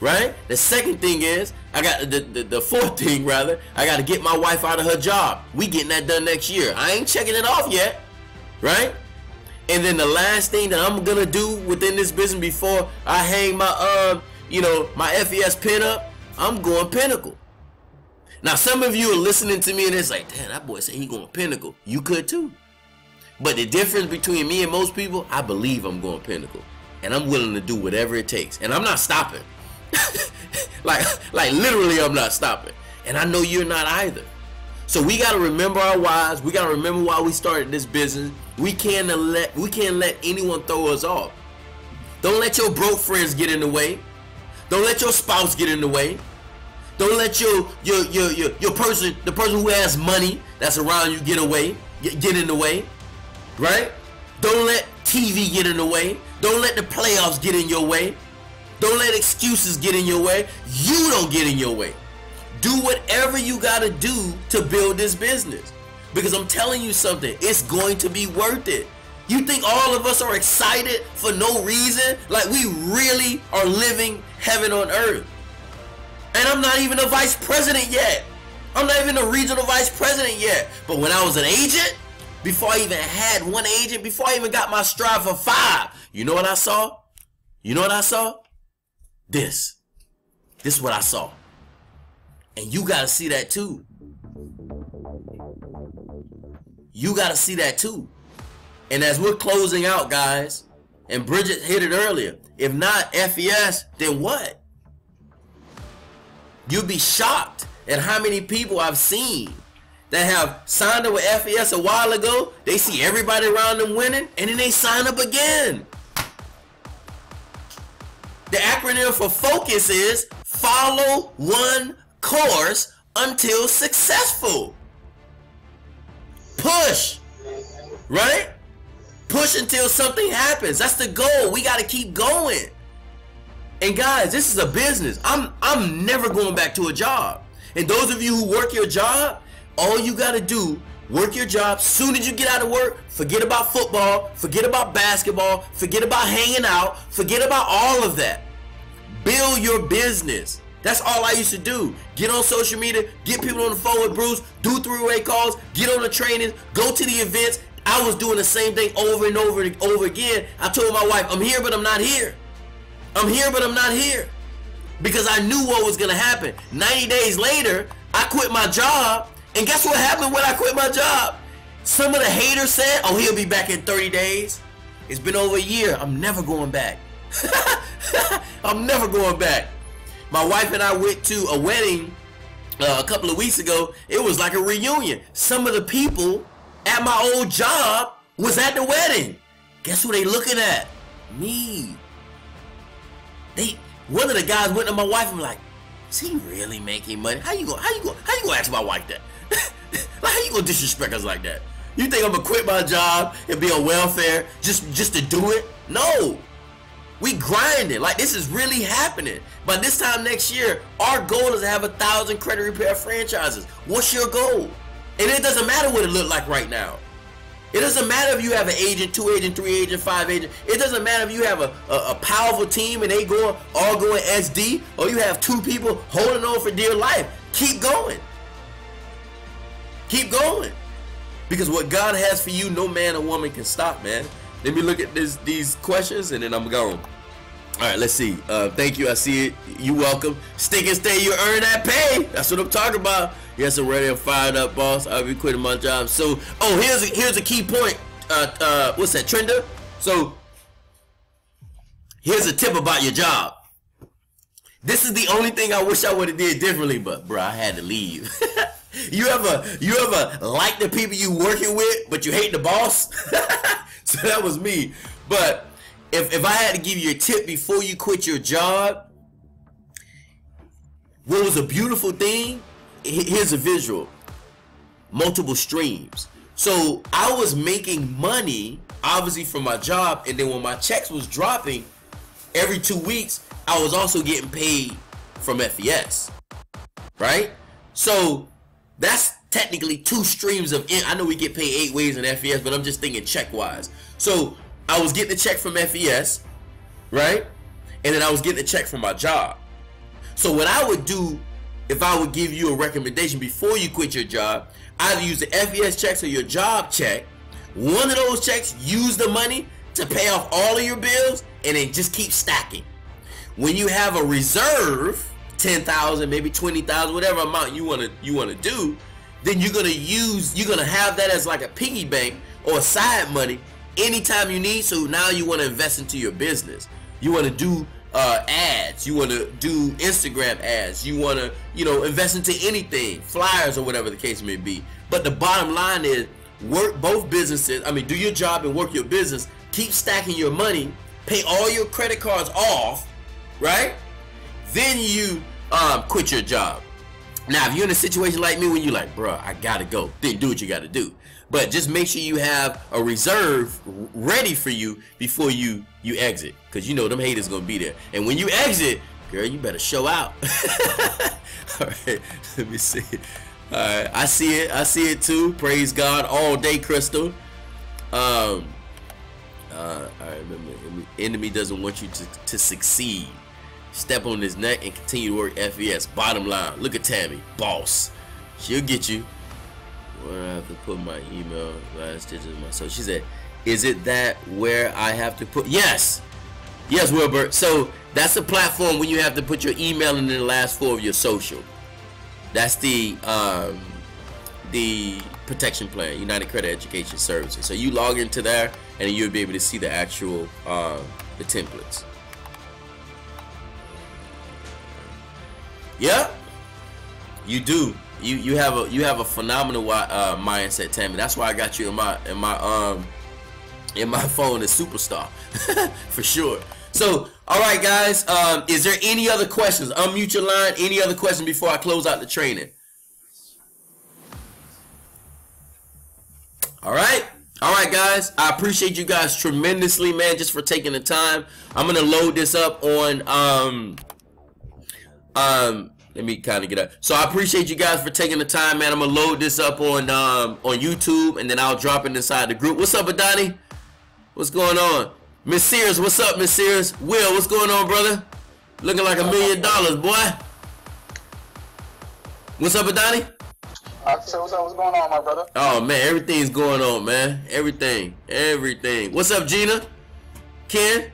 right? The second thing is, I got the, the, the fourth thing rather, I gotta get my wife out of her job. We getting that done next year. I ain't checking it off yet, right? And then the last thing that I'm gonna do within this business before I hang my uh, you know, my FES pin up, I'm going pinnacle. Now some of you are listening to me and it's like, damn, that boy said he going pinnacle. You could too. But the difference between me and most people, I believe I'm going pinnacle. And I'm willing to do whatever it takes. And I'm not stopping. like like literally I'm not stopping. And I know you're not either. So we got to remember our whys. We got to remember why we started this business. We can't let we can't let anyone throw us off. Don't let your broke friends get in the way. Don't let your spouse get in the way. Don't let your your your your, your person, the person who has money that's around you get away, get, in the way. Right? Don't let TV get in the way. Don't let the playoffs get in your way. Don't let excuses get in your way. You don't get in your way. Do whatever you got to do to build this business. Because I'm telling you something, it's going to be worth it. You think all of us are excited for no reason? Like we really are living heaven on earth. And I'm not even a vice president yet. I'm not even a regional vice president yet. But when I was an agent, before I even had one agent, before I even got my strive for five, you know what I saw? You know what I saw? This. This is what I saw. And you got to see that too. You got to see that too. And as we're closing out, guys, and Bridget hit it earlier, if not FES, then what? You'd be shocked at how many people I've seen that have signed up with FES a while ago. They see everybody around them winning, and then they sign up again. The acronym for FOCUS is follow one course until successful. Push. Right? Push until something happens. That's the goal. We got to keep going. And guys, this is a business. I'm I'm never going back to a job. And those of you who work your job, all you got to do Work your job. Soon as you get out of work, forget about football, forget about basketball, forget about hanging out, forget about all of that. Build your business. That's all I used to do. Get on social media, get people on the phone with Bruce, do three-way calls, get on the trainings, go to the events. I was doing the same thing over and over and over again. I told my wife, I'm here, but I'm not here. I'm here, but I'm not here. Because I knew what was going to happen. 90 days later, I quit my job. And guess what happened when I quit my job? Some of the haters said, oh, he'll be back in 30 days. It's been over a year. I'm never going back. I'm never going back. My wife and I went to a wedding uh, a couple of weeks ago. It was like a reunion. Some of the people at my old job was at the wedding. Guess who they looking at? Me. They one of the guys went to my wife and was like, is he really making money? How you go? How you go? How you gonna ask my wife that? like, how you gonna disrespect us like that? You think I'm gonna quit my job and be on welfare just just to do it? No. We grinding. Like this is really happening. By this time next year, our goal is to have a thousand credit repair franchises. What's your goal? And it doesn't matter what it look like right now. It doesn't matter if you have an agent, two agent, three agent, five agent. It doesn't matter if you have a, a, a, powerful team and they going all going SD, or you have two people holding on for dear life. Keep going. Keep going. Because what God has for you, no man or woman can stop, man. Let me look at this these questions and then I'm going. All right, let's see. Uh, thank you. I see it. You welcome. Stick and stay. You earn that pay. That's what I'm talking about. Yes, I'm ready. I'm fired up, boss. I'll be quitting my job. So, oh, here's a, here's a key point. Uh, uh, what's that, Trender? So, here's a tip about your job. This is the only thing I wish I would have did differently, but bro, I had to leave. you ever you ever like the people you working with, but you hate the boss? so that was me. But if, if I had to give you a tip before you quit your job, what was a beautiful thing? Here's a visual. Multiple streams. So I was making money, obviously from my job, and then when my checks was dropping every two weeks, I was also getting paid from FES. Right? So that's technically two streams of in- I know we get paid eight ways in FES, but I'm just thinking check wise. So I was getting a check from FES, right? And then I was getting a check from my job. So what I would do if I would give you a recommendation before you quit your job, either use the FES checks or your job check. One of those checks, use the money to pay off all of your bills and then just keep stacking. When you have a reserve, 10,000, maybe 20,000, whatever amount you want to you want to do, then you're going to use you're going to have that as like a piggy bank or side money anytime you need. So now you want to invest into your business. You want to do uh, ads. You want to do Instagram ads. You want to, you know, invest into anything, flyers or whatever the case may be. But the bottom line is work both businesses. I mean, do your job and work your business. Keep stacking your money. Pay all your credit cards off, right? Then you um, quit your job. Now, if you're in a situation like me when you're like, bro, I gotta go, then do what you gotta do. But just make sure you have a reserve ready for you before you you exit, because you know them haters gonna be there. And when you exit, girl, you better show out. all right, let me see. All right, I see it. I see it too. Praise God all day, Crystal. Um. Uh, all right, remember, enemy doesn't want you to, to succeed. Step on his neck and continue to work FES. Bottom line, look at Tammy, boss. She'll get you. Where I have to put my email last digit of my so she said is it that where I have to put yes. Yes Wilbur so that's the platform when you have to put your email in the last four of your social. That's the um, the protection plan United Credit Education Services. So you log into there and you'll be able to see the actual uh, the templates yeah you do you you have a you have a phenomenal uh, mindset, Tammy. That's why I got you in my in my um in my phone as superstar for sure. So, all right, guys. Um, is there any other questions? Unmute your line. Any other question before I close out the training? All right. All right, guys. I appreciate you guys tremendously, man, just for taking the time. I'm gonna load this up on um um Let me kind of get up. So I appreciate you guys for taking the time, man. I'm gonna load this up on um, on YouTube and then I'll drop it inside the group. What's up, Adani? What's going on? Miss Sears, what's up, Miss Sears? Will, what's going on, brother? Looking like a million dollars, boy. What's up, Adani? Uh, so what's, what's going on, my brother? Oh man, everything's going on, man. Everything, everything. What's up, Gina? Ken?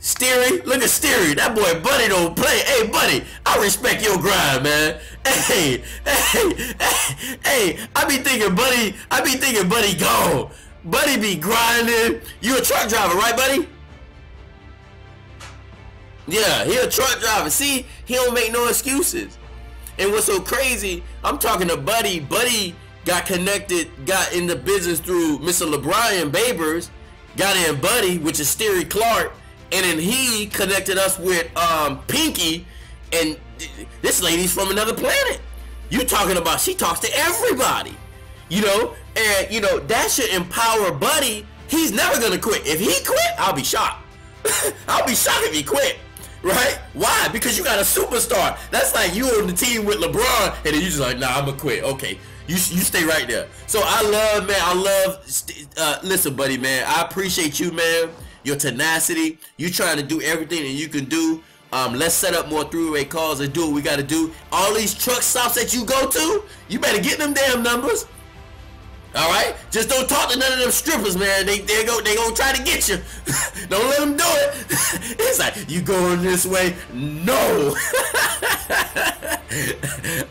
Steery, look at Steery. That boy Buddy don't play. Hey, Buddy, I respect your grind, man. Hey, hey, hey, hey. I be thinking, Buddy. I be thinking, Buddy, go. Buddy be grinding. You a truck driver, right, Buddy? Yeah, he a truck driver. See, he don't make no excuses. And what's so crazy? I'm talking to Buddy. Buddy got connected, got in the business through Mr. LeBron Babers. Got in Buddy, which is Steery Clark and then he connected us with um, Pinky, and this lady's from another planet. You talking about? She talks to everybody, you know, and you know that should empower Buddy. He's never gonna quit. If he quit, I'll be shocked. I'll be shocked if he quit. Right? Why? Because you got a superstar. That's like you on the team with LeBron, and then you just like, nah, I'm gonna quit. Okay, you you stay right there. So I love, man. I love. Uh, listen, buddy, man. I appreciate you, man your tenacity. You trying to do everything that you can do. Um, let's set up more three-way calls and do what we got to do. All these truck stops that you go to, you better get them damn numbers. All right, just don't talk to none of them strippers, man. They they go they gonna try to get you. don't let them do it. it's like you going this way? No.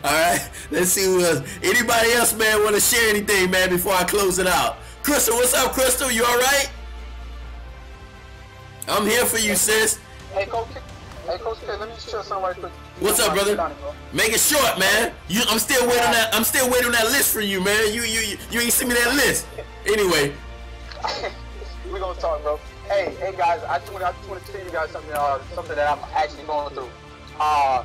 All right, let's see who else. Anybody else, man, want to share anything, man, before I close it out? Crystal, what's up, Crystal? You all right? I'm here for you, sis. Hey, Coach. Hey, Coach K, let me share something right quick. What's up, brother? Make it short, man. You, I'm still waiting on that. I'm still waiting on that list for you, man. You, you, you, you ain't seen me that list. Anyway. we gonna talk, bro. Hey, hey, guys. I just want, I just want to tell you guys something, uh, something that I'm actually going through. Uh,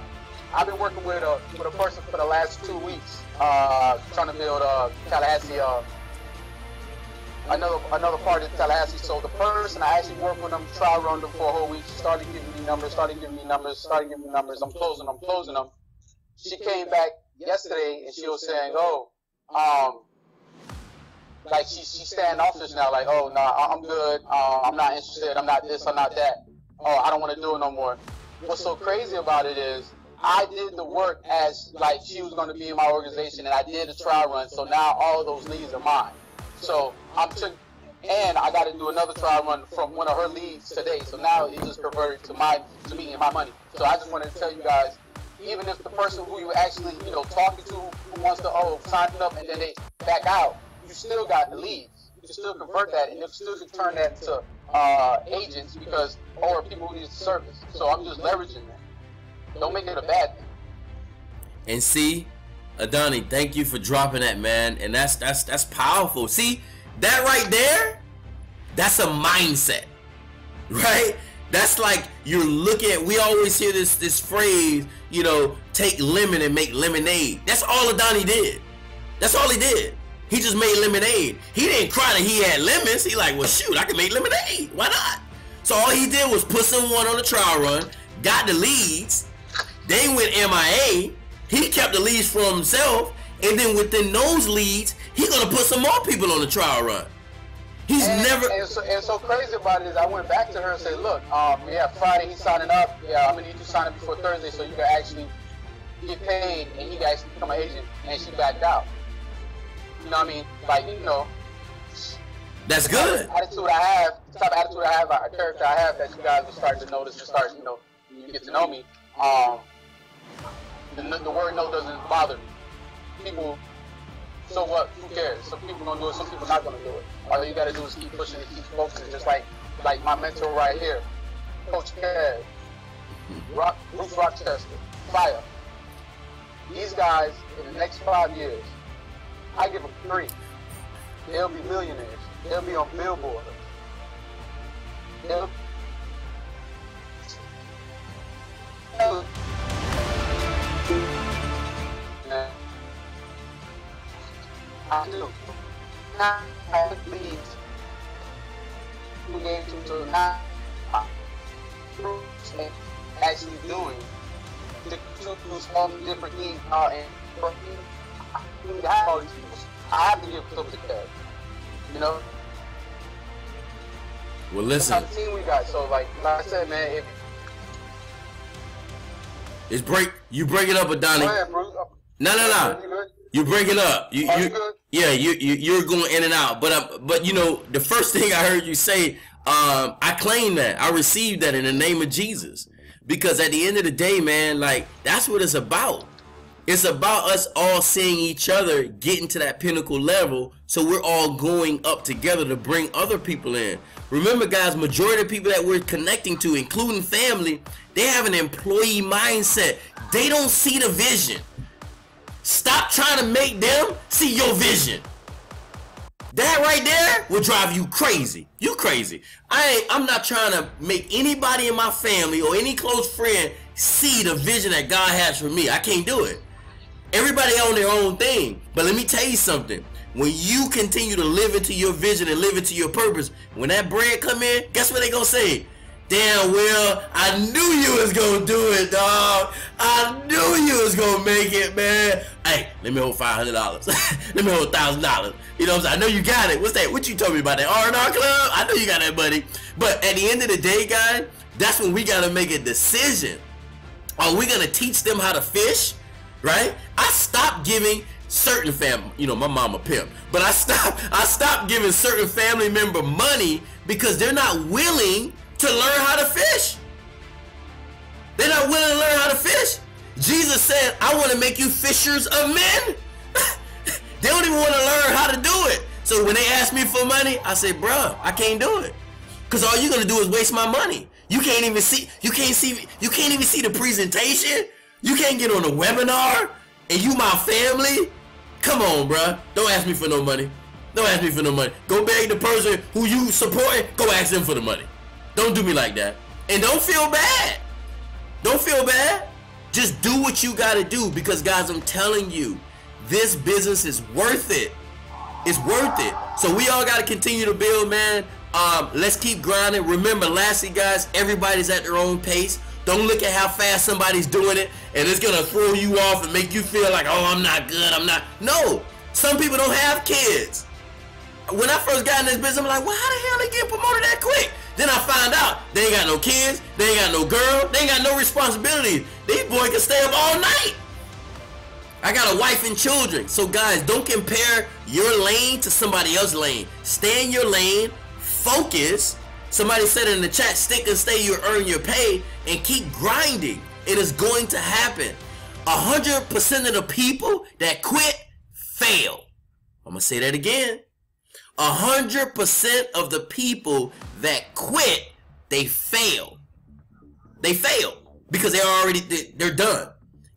I've been working with a with a person for the last two weeks, uh, trying to build uh, Tallahassee uh, another another part of Tallahassee. So the person I actually worked with them, trial run them for a whole week. She started giving me numbers, started giving me numbers, started giving me numbers. I'm closing, I'm closing them. She came back yesterday and she was saying, "Oh, um, like she she's standoffish now. Like, oh no, nah, I'm good. Uh, I'm not interested. I'm not this. I'm not that. Oh, I don't want to do it no more." What's so crazy about it is I did the work as like she was going to be in my organization, and I did a trial run. So now all of those leads are mine. So I'm took, and I got to do another trial run from one of her leads today. So now it just converted to my to me and my money. So I just wanted to tell you guys, even if the person who you actually you know talking to who wants to oh sign up and then they back out, you still got the leads. You can still convert that and you still can turn that into uh, agents because or people who need service. So I'm just leveraging that. Don't make it a bad thing. And see, Adani, thank you for dropping that, man. And that's that's that's powerful. See, that right there, that's a mindset. Right? That's like you're looking at we always hear this this phrase, you know, take lemon and make lemonade. That's all Adani did. That's all he did. He just made lemonade. He didn't cry that he had lemons. He like, well shoot, I can make lemonade. Why not? So all he did was put someone on a trial run, got the leads, they went MIA, he kept the leads for himself, and then within those leads, he's gonna put some more people on the trial run. He's and, never. And so, and so crazy about it is, I went back to her and said, "Look, um, yeah, Friday he's signing up. Yeah, I'm gonna need you to sign up before Thursday so you can actually get paid and he can actually become an agent." And she backed out. You know what I mean? Like, you know. That's good. Attitude I have, the type of attitude I have, a character I have that you guys will start to notice and start, you know, you get to know me. Um, the, the word no doesn't bother me. People, so what? Who cares? Some people gonna do it, some people not gonna do it. All you gotta do is keep pushing and keep focusing. Just like like my mentor right here, Coach Kev, Rock, Bruce Rochester, Fire. These guys in the next five years, I give them three. They'll be millionaires. They'll be on billboards. They'll I do. Not have leads. Who to to not actually doing choose all the different things. Uh, and for me, I have all these people. I have to give some to care. You know. Well, listen. I'm team we got. So like, like I said, man, if it's break. You break it up, go ahead, No, no, no. You? Break it up. You, you, you good? Yeah, you, you, you're going in and out. But, uh, but you know, the first thing I heard you say, um, I claim that. I received that in the name of Jesus. Because at the end of the day, man, like that's what it's about. It's about us all seeing each other getting to that pinnacle level, so we're all going up together to bring other people in. Remember, guys, majority of people that we're connecting to, including family, they have an employee mindset. They don't see the vision. Stop trying to make them see your vision. That right there will drive you crazy. You crazy. I I'm not trying to make anybody in my family or any close friend see the vision that God has for me. I can't do it. Everybody on their own thing. But let me tell you something. When you continue to live into your vision and live into your purpose, when that bread come in, guess what they gonna say? Damn, Will, I knew you was gonna do it, dog. I knew you was gonna make it, man. Hey, let me hold five hundred dollars. let me hold thousand dollars. You know what I'm saying? I know you got it. What's that? What you told me about that R&R club? I know you got that, buddy. But at the end of the day, guys, that's when we gotta make a decision. Are we gonna teach them how to fish? Right? I stopped giving certain family, you know, my mama pimp, but I stopped I stopped giving certain family member money because they're not willing to learn how to fish. They're not willing to learn how to fish. Jesus said, I want to make you fishers of men. they don't even want to learn how to do it. So when they ask me for money, I say, bruh, I can't do it. Cause all you're gonna do is waste my money. You can't even see you can't see you can't even see the presentation. You can't get on a webinar and you my family. Come on, bruh. Don't ask me for no money. Don't ask me for no money. Go beg the person who you support, go ask them for the money. Don't do me like that. And don't feel bad. Don't feel bad. Just do what you gotta do because guys, I'm telling you, this business is worth it. It's worth it. So we all gotta continue to build, man. Um, let's keep grinding. Remember, lastly, guys, everybody's at their own pace. Don't look at how fast somebody's doing it and it's gonna throw you off and make you feel like, oh, I'm not good. I'm not. No, some people don't have kids. When I first got in this business, I'm like, well, how the hell they get promoted that quick? Then I find out they ain't got no kids, they ain't got no girl, they ain't got no responsibilities. These boys can stay up all night. I got a wife and children. So guys, don't compare your lane to somebody else's lane. Stay in your lane, focus. Somebody said in the chat, stick and stay, you earn your pay, and keep grinding. It is going to happen. 100% of the people that quit fail. I'm going to say that again. 100% of the people that quit, they fail. They fail because they're already they're done.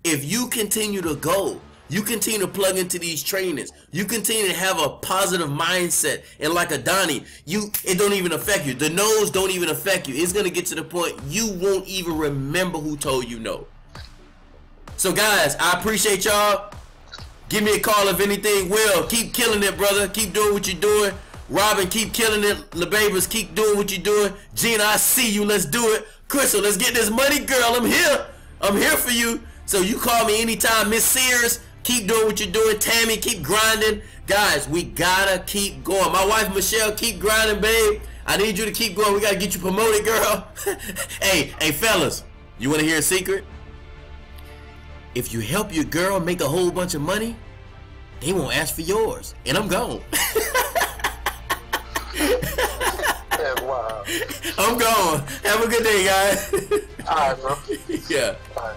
If you continue to go, you continue to plug into these trainings, you continue to have a positive mindset, and like Adani, you it don't even affect you. The no's don't even affect you. It's gonna get to the point you won't even remember who told you no. So guys, I appreciate y'all. Give me a call if anything. Will, keep killing it, brother. Keep doing what you're doing. Robin, keep killing it. LeBabers, keep doing what you're doing. Gina, I see you. Let's do it. Crystal, let's get this money, girl. I'm here. I'm here for you. So you call me anytime. Miss Sears, keep doing what you're doing. Tammy, keep grinding. Guys, we gotta keep going. My wife, Michelle, keep grinding, babe. I need you to keep going. We gotta get you promoted, girl. hey, hey, fellas, you wanna hear a secret? If you help your girl make a whole bunch of money, they won't ask for yours. And I'm gone. I'm gone. Have a good day, guys. All right, bro. yeah. All right.